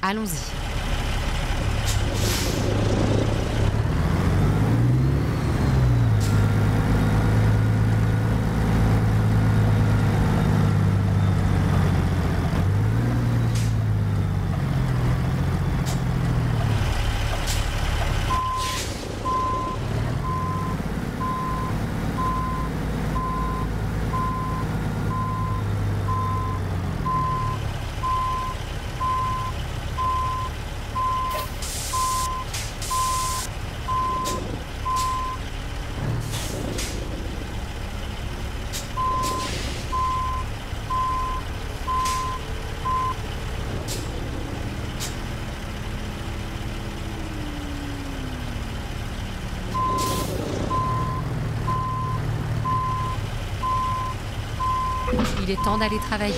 Allons-y. Il est temps d'aller travailler.